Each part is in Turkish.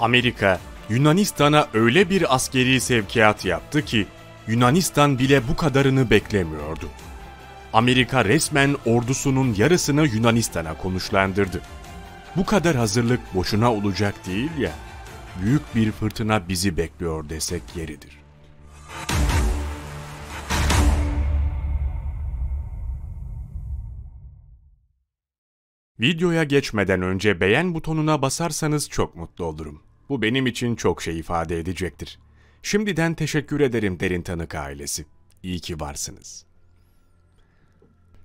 Amerika, Yunanistan'a öyle bir askeri sevkiyat yaptı ki Yunanistan bile bu kadarını beklemiyordu. Amerika resmen ordusunun yarısını Yunanistan'a konuşlandırdı. Bu kadar hazırlık boşuna olacak değil ya. Büyük bir fırtına bizi bekliyor desek yeridir. Videoya geçmeden önce beğen butonuna basarsanız çok mutlu olurum. Bu benim için çok şey ifade edecektir. Şimdiden teşekkür ederim Derin Tanık ailesi. İyi ki varsınız.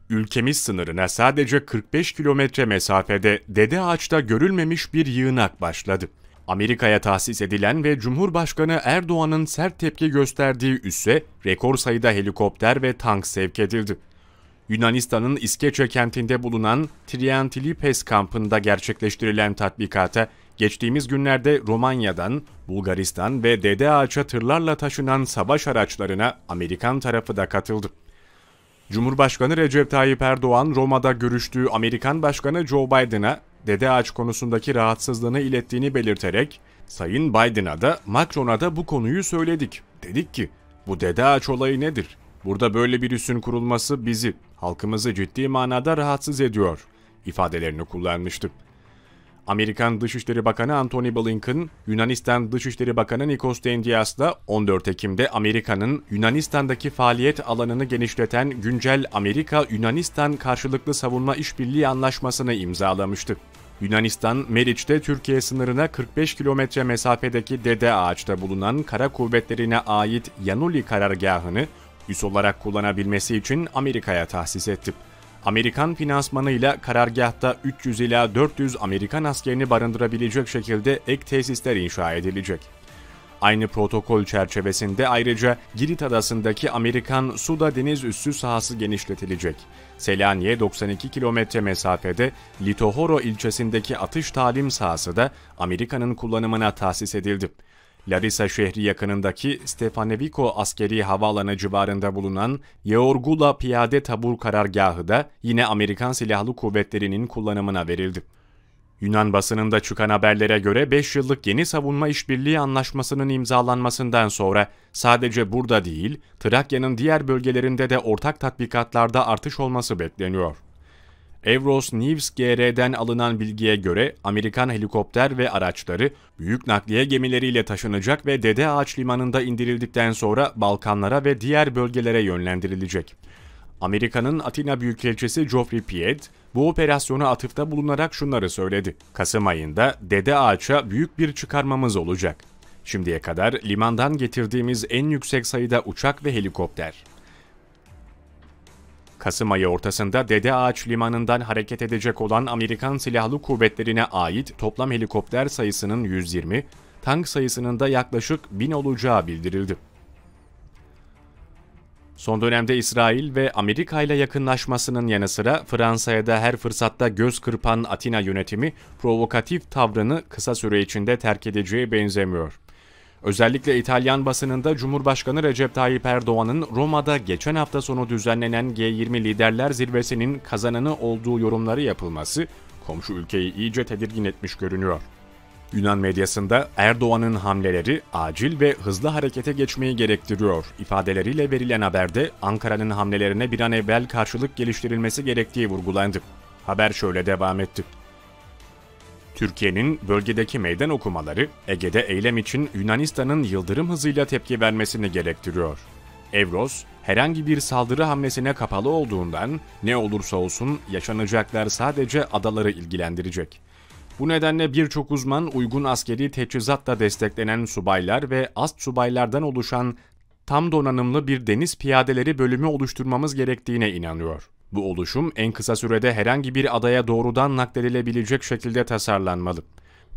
Ülkemiz sınırına sadece 45 kilometre mesafede Dede Ağaç'ta görülmemiş bir yığınak başladı. Amerika'ya tahsis edilen ve Cumhurbaşkanı Erdoğan'ın sert tepki gösterdiği üsse rekor sayıda helikopter ve tank sevk edildi. Yunanistan'ın İskeçe kentinde bulunan Triantilipes kampında gerçekleştirilen tatbikata geçtiğimiz günlerde Romanya'dan, Bulgaristan ve Dede Ağaç'a tırlarla taşınan savaş araçlarına Amerikan tarafı da katıldı. Cumhurbaşkanı Recep Tayyip Erdoğan Roma'da görüştüğü Amerikan Başkanı Joe Biden'a Dede Ağaç konusundaki rahatsızlığını ilettiğini belirterek, Sayın Biden'a da Macron'a da bu konuyu söyledik. Dedik ki, bu Dede olayı nedir? Burada böyle bir üssün kurulması bizi, halkımızı ciddi manada rahatsız ediyor ifadelerini kullanmıştı. Amerikan Dışişleri Bakanı Antony Blinken, Yunanistan Dışişleri Bakanı Nikos Dendias'la 14 Ekim'de Amerika'nın Yunanistan'daki faaliyet alanını genişleten güncel Amerika-Yunanistan karşılıklı savunma işbirliği anlaşmasını imzalamıştı. Yunanistan, Meriç'te Türkiye sınırına 45 kilometre mesafedeki Dede Ağaç'ta bulunan kara kuvvetlerine ait Yanuli karargahını üs olarak kullanabilmesi için Amerika'ya tahsis etti. Amerikan finansmanıyla karargahta 300 ila 400 Amerikan askerini barındırabilecek şekilde ek tesisler inşa edilecek. Aynı protokol çerçevesinde ayrıca Girit Adası'ndaki Amerikan Suda deniz üssü sahası genişletilecek. Selanik'e 92 kilometre mesafede Litohoro ilçesindeki atış talim sahası da Amerika'nın kullanımına tahsis edildi. Larisa şehri yakınındaki Stefaneviko askeri havaalanı civarında bulunan Yeorgula Piyade Tabur Karargahı da yine Amerikan Silahlı Kuvvetleri'nin kullanımına verildi. Yunan basınında çıkan haberlere göre 5 yıllık yeni savunma işbirliği anlaşmasının imzalanmasından sonra sadece burada değil, Trakya'nın diğer bölgelerinde de ortak tatbikatlarda artış olması bekleniyor. Evros News GR'den alınan bilgiye göre Amerikan helikopter ve araçları büyük nakliye gemileriyle taşınacak ve Dede Ağaç Limanı'nda indirildikten sonra Balkanlara ve diğer bölgelere yönlendirilecek. Amerika'nın Atina Büyükelçisi Geoffrey Piet, bu operasyona atıfta bulunarak şunları söyledi. Kasım ayında Dede Ağaç'a büyük bir çıkarmamız olacak. Şimdiye kadar limandan getirdiğimiz en yüksek sayıda uçak ve helikopter. Kasım ayı ortasında Dede Ağaç Limanı'ndan hareket edecek olan Amerikan Silahlı Kuvvetlerine ait toplam helikopter sayısının 120, tank sayısının da yaklaşık 1000 olacağı bildirildi. Son dönemde İsrail ve Amerika ile yakınlaşmasının yanı sıra Fransa'ya da her fırsatta göz kırpan Atina yönetimi provokatif tavrını kısa süre içinde terk edeceği benzemiyor. Özellikle İtalyan basınında Cumhurbaşkanı Recep Tayyip Erdoğan'ın Roma'da geçen hafta sonu düzenlenen G20 Liderler Zirvesi'nin kazananı olduğu yorumları yapılması komşu ülkeyi iyice tedirgin etmiş görünüyor. Yunan medyasında Erdoğan'ın hamleleri acil ve hızlı harekete geçmeyi gerektiriyor ifadeleriyle verilen haberde Ankara'nın hamlelerine bir an evvel karşılık geliştirilmesi gerektiği vurgulandı. Haber şöyle devam etti. Türkiye'nin bölgedeki meydan okumaları Ege'de eylem için Yunanistan'ın yıldırım hızıyla tepki vermesini gerektiriyor. Evros, herhangi bir saldırı hamlesine kapalı olduğundan ne olursa olsun yaşanacaklar sadece adaları ilgilendirecek. Bu nedenle birçok uzman uygun askeri teçhizatla desteklenen subaylar ve ast subaylardan oluşan tam donanımlı bir deniz piyadeleri bölümü oluşturmamız gerektiğine inanıyor. Bu oluşum en kısa sürede herhangi bir adaya doğrudan nakledilebilecek şekilde tasarlanmalı.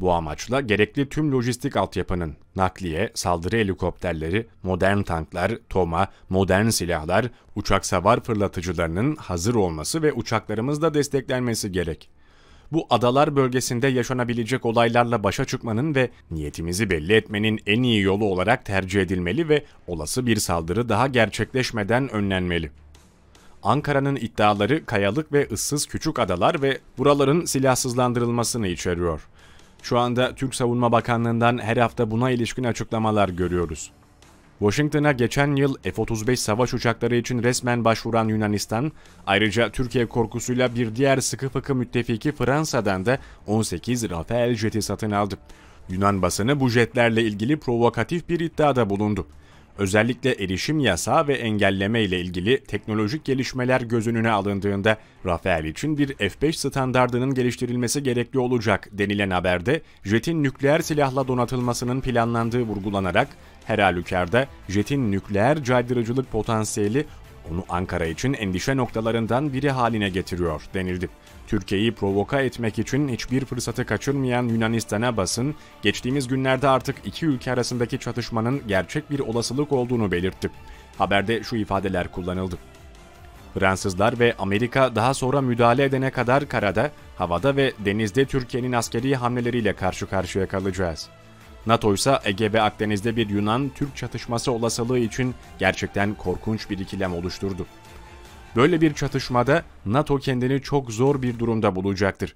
Bu amaçla gerekli tüm lojistik altyapının, nakliye, saldırı helikopterleri, modern tanklar, TOMA, modern silahlar, uçak savar fırlatıcılarının hazır olması ve uçaklarımızla desteklenmesi gerek. Bu adalar bölgesinde yaşanabilecek olaylarla başa çıkmanın ve niyetimizi belli etmenin en iyi yolu olarak tercih edilmeli ve olası bir saldırı daha gerçekleşmeden önlenmeli. Ankara'nın iddiaları kayalık ve ıssız küçük adalar ve buraların silahsızlandırılmasını içeriyor. Şu anda Türk Savunma Bakanlığı'ndan her hafta buna ilişkin açıklamalar görüyoruz. Washington'a geçen yıl F-35 savaş uçakları için resmen başvuran Yunanistan, ayrıca Türkiye korkusuyla bir diğer sıkı fıkı müttefiki Fransa'dan da 18 Rafael jeti satın aldı. Yunan basını bu jetlerle ilgili provokatif bir iddiada bulundu. Özellikle erişim yasağı ve engelleme ile ilgili teknolojik gelişmeler göz önüne alındığında Rafael için bir F-5 standardının geliştirilmesi gerekli olacak denilen haberde jetin nükleer silahla donatılmasının planlandığı vurgulanarak her halükarda jetin nükleer caydırıcılık potansiyeli onu Ankara için endişe noktalarından biri haline getiriyor denildi. Türkiye'yi provoka etmek için hiçbir fırsatı kaçırmayan Yunanistan'a basın, geçtiğimiz günlerde artık iki ülke arasındaki çatışmanın gerçek bir olasılık olduğunu belirtti. Haberde şu ifadeler kullanıldı. Fransızlar ve Amerika daha sonra müdahale edene kadar karada, havada ve denizde Türkiye'nin askeri hamleleriyle karşı karşıya kalacağız. NATO ise Ege ve Akdeniz'de bir Yunan-Türk çatışması olasılığı için gerçekten korkunç bir ikilem oluşturdu. Böyle bir çatışmada NATO kendini çok zor bir durumda bulacaktır.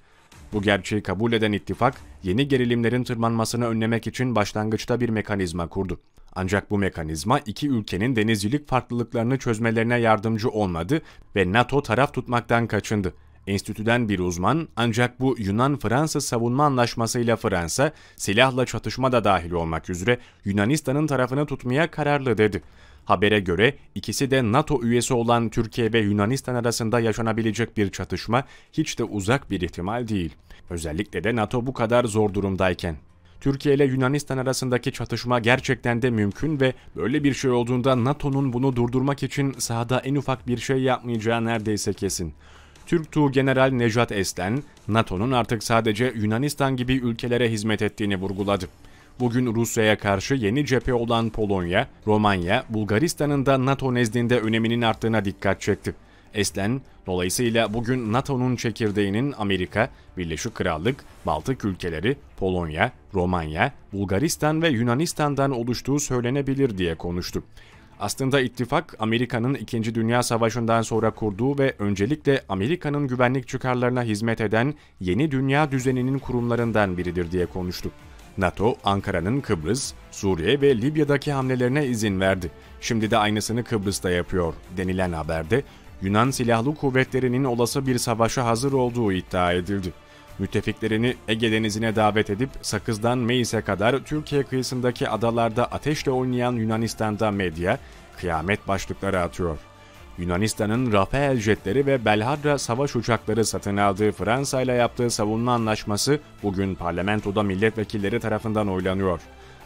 Bu gerçeği kabul eden ittifak, yeni gerilimlerin tırmanmasını önlemek için başlangıçta bir mekanizma kurdu. Ancak bu mekanizma iki ülkenin denizcilik farklılıklarını çözmelerine yardımcı olmadı ve NATO taraf tutmaktan kaçındı. Enstitüden bir uzman ancak bu Yunan-Fransız savunma anlaşmasıyla Fransa silahla çatışma da dahil olmak üzere Yunanistan'ın tarafını tutmaya kararlı dedi. Habere göre ikisi de NATO üyesi olan Türkiye ve Yunanistan arasında yaşanabilecek bir çatışma hiç de uzak bir ihtimal değil. Özellikle de NATO bu kadar zor durumdayken. Türkiye ile Yunanistan arasındaki çatışma gerçekten de mümkün ve böyle bir şey olduğunda NATO'nun bunu durdurmak için sahada en ufak bir şey yapmayacağı neredeyse kesin. Türk Tuğ General Nejat Eslen, NATO'nun artık sadece Yunanistan gibi ülkelere hizmet ettiğini vurguladı. Bugün Rusya'ya karşı yeni cephe olan Polonya, Romanya, Bulgaristan'ın da NATO nezdinde öneminin arttığına dikkat çekti. Eslen, dolayısıyla bugün NATO'nun çekirdeğinin Amerika, Birleşik Krallık, Baltık ülkeleri, Polonya, Romanya, Bulgaristan ve Yunanistan'dan oluştuğu söylenebilir diye konuştu. Aslında ittifak Amerika'nın 2. Dünya Savaşı'ndan sonra kurduğu ve öncelikle Amerika'nın güvenlik çıkarlarına hizmet eden yeni dünya düzeninin kurumlarından biridir diye konuştu. NATO, Ankara'nın Kıbrıs, Suriye ve Libya'daki hamlelerine izin verdi. Şimdi de aynısını Kıbrıs'ta yapıyor denilen haberde Yunan Silahlı Kuvvetleri'nin olası bir savaşa hazır olduğu iddia edildi. Müttefiklerini Ege Denizi'ne davet edip Sakız'dan Meis'e kadar Türkiye kıyısındaki adalarda ateşle oynayan Yunanistan'da medya kıyamet başlıkları atıyor. Yunanistan'ın Rafael jetleri ve Belhadra savaş uçakları satın aldığı Fransa ile yaptığı savunma anlaşması bugün parlamentoda milletvekilleri tarafından oylanıyor.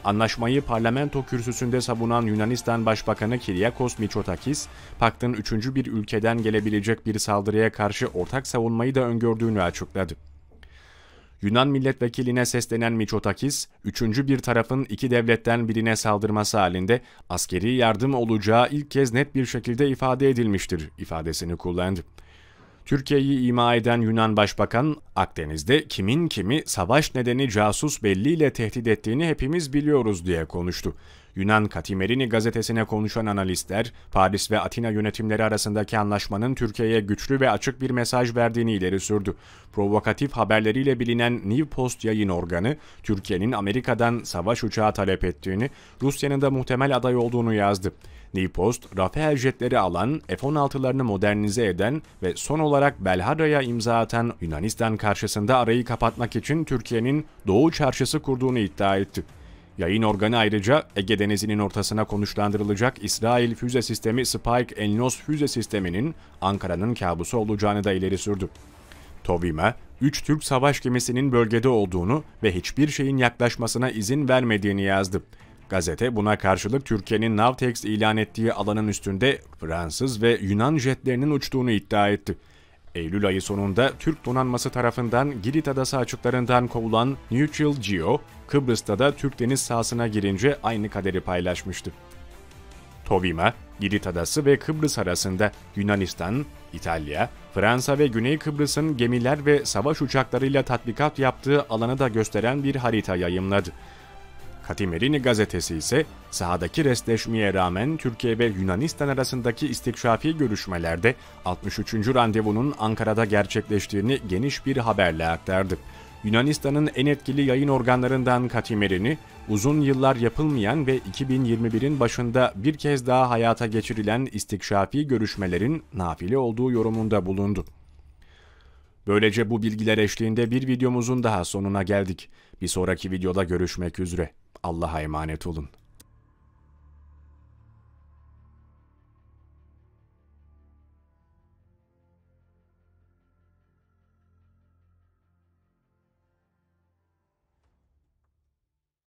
Anlaşmayı parlamento kürsüsünde savunan Yunanistan Başbakanı Kyriakos Mitsotakis, paktın üçüncü bir ülkeden gelebilecek bir saldırıya karşı ortak savunmayı da öngördüğünü açıkladı. Yunan milletvekiline seslenen Miçotakis, üçüncü bir tarafın iki devletten birine saldırması halinde askeri yardım olacağı ilk kez net bir şekilde ifade edilmiştir ifadesini kullandı. Türkiye'yi ima eden Yunan Başbakan, Akdeniz'de kimin kimi savaş nedeni casus belliyle tehdit ettiğini hepimiz biliyoruz diye konuştu. Yunan Katimerini gazetesine konuşan analistler, Paris ve Atina yönetimleri arasındaki anlaşmanın Türkiye'ye güçlü ve açık bir mesaj verdiğini ileri sürdü. Provokatif haberleriyle bilinen New Post yayın organı, Türkiye'nin Amerika'dan savaş uçağı talep ettiğini, Rusya'nın da muhtemel aday olduğunu yazdı. New Post, Rafael jetleri alan, F-16'larını modernize eden ve son olarak Belhadra'ya imza atan Yunanistan karşısında arayı kapatmak için Türkiye'nin Doğu Çarşısı kurduğunu iddia etti. Yayın organı ayrıca Ege Denizi'nin ortasına konuşlandırılacak İsrail füze sistemi Spike Elnos füze sisteminin Ankara'nın kabusu olacağını da ileri sürdü. Tovima, 3 Türk savaş gemisinin bölgede olduğunu ve hiçbir şeyin yaklaşmasına izin vermediğini yazdı. Gazete buna karşılık Türkiye'nin Navtex ilan ettiği alanın üstünde Fransız ve Yunan jetlerinin uçtuğunu iddia etti. Eylül ayı sonunda Türk donanması tarafından Girit Adası açıklarından kovulan Neutral Geo, Kıbrıs'ta da Türk deniz sahasına girince aynı kaderi paylaşmıştı. Tovima, Girit Adası ve Kıbrıs arasında Yunanistan, İtalya, Fransa ve Güney Kıbrıs'ın gemiler ve savaş uçaklarıyla tatbikat yaptığı alanı da gösteren bir harita yayımladı. Katimerini gazetesi ise sahadaki restleşmeye rağmen Türkiye ve Yunanistan arasındaki istikşafi görüşmelerde 63. randevunun Ankara'da gerçekleştiğini geniş bir haberle aktardı. Yunanistan'ın en etkili yayın organlarından Katimerini, uzun yıllar yapılmayan ve 2021'in başında bir kez daha hayata geçirilen istikşafi görüşmelerin nafile olduğu yorumunda bulundu. Böylece bu bilgiler eşliğinde bir videomuzun daha sonuna geldik. Bir sonraki videoda görüşmek üzere. Allah'a emanet olun.